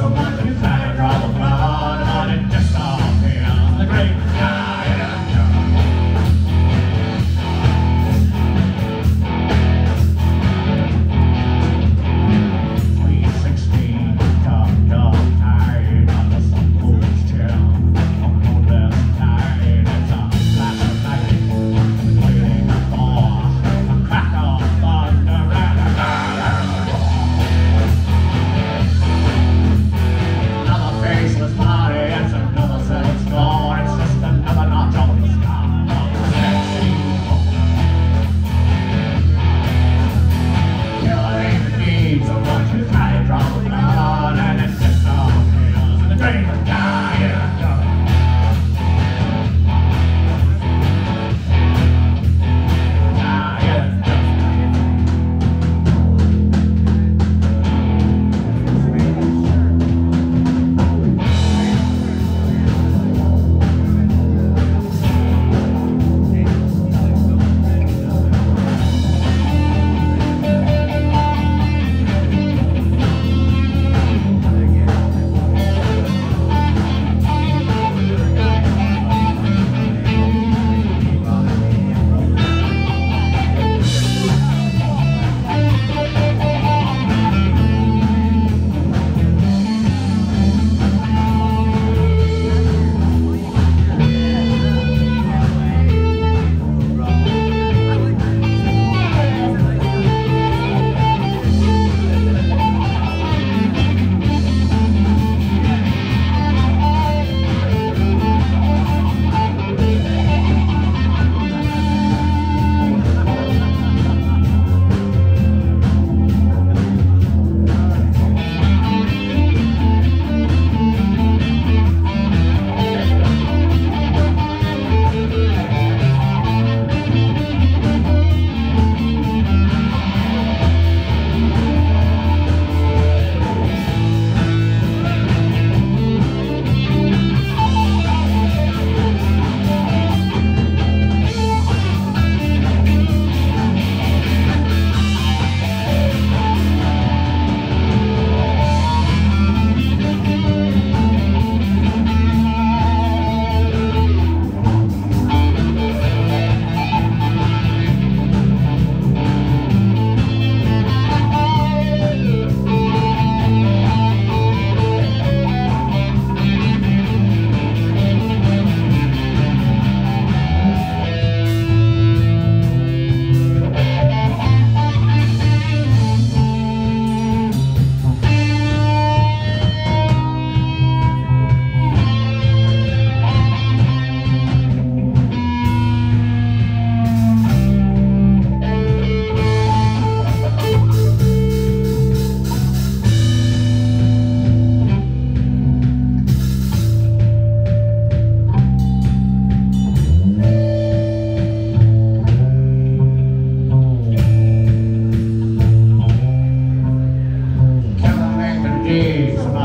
traumatizado. America.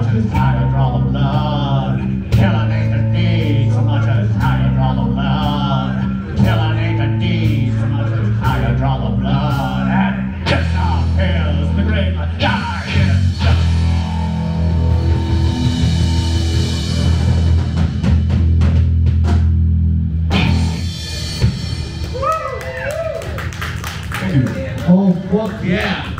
much as I would draw the blood. Killing ain't the deed so much as I would draw the blood. Killing ain't the deed so much as I would draw the blood. And this our pills, the grave must die. Oh, fuck yeah!